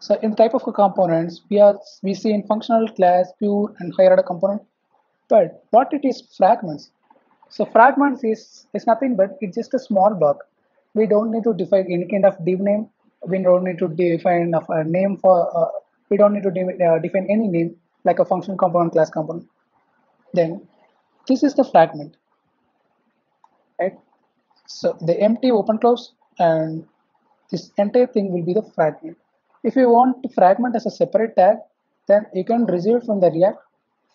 So in the type of components, we are we see in functional class, pure and higher order component. But what it is fragments. So fragments is is nothing but it's just a small block. We don't need to define any kind of div name. We don't need to define a name for. Uh, we don't need to de- uh, define any name like a function component, class component. Then this is the fragment, right? So the empty open close and this entire thing will be the fragment. If you want to fragment as a separate tag, then you can receive from the React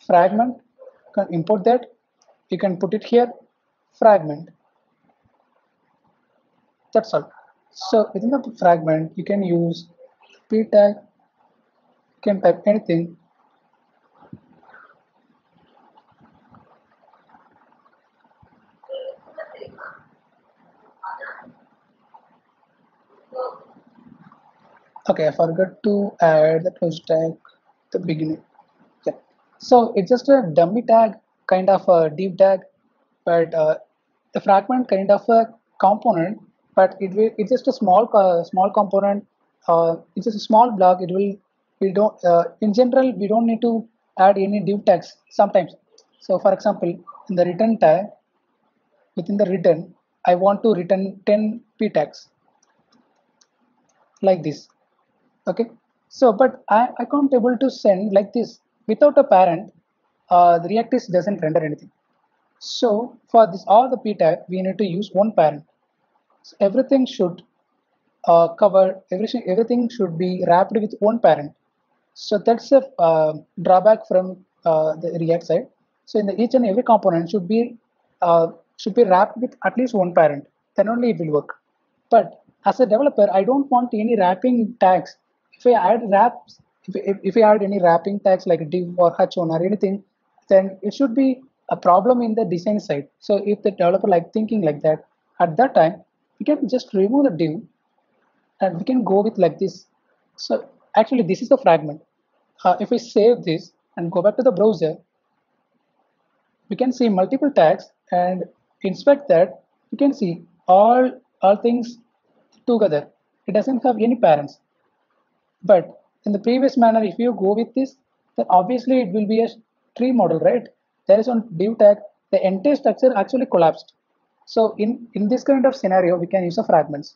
fragment, you can import that, you can put it here, fragment. That's all. So within the fragment, you can use p tag, you can type anything. Okay, I forgot to add the close tag the beginning. Yeah. So it's just a dummy tag, kind of a div tag, but uh, the fragment kind of a component, but it will it's just a small uh, small component. Uh, it's just a small block. It will we don't uh, in general we don't need to add any div tags sometimes. So for example, in the return tag, within the return, I want to return 10 p tags like this okay. So but I, I can't able to send like this. Without a parent uh, the react is doesn't render anything. So for this all the p tag we need to use one parent. So everything should uh, cover everything everything should be wrapped with one parent. So that's a uh, drawback from uh, the react side. So in the each and every component should be uh, should be wrapped with at least one parent. Then only it will work. But as a developer, I don't want any wrapping tags. If I add wraps, if, if, if I add any wrapping tags like div or h1 or anything, then it should be a problem in the design side. So if the developer like thinking like that, at that time, we can just remove the div and we can go with like this. So actually this is the fragment. Uh, if we save this and go back to the browser, we can see multiple tags and inspect that, we can see all all things together. It doesn't have any parents. But in the previous manner, if you go with this, then obviously it will be a tree model, right? There is one div tag, the entire structure actually collapsed. So in, in this kind of scenario, we can use the fragments.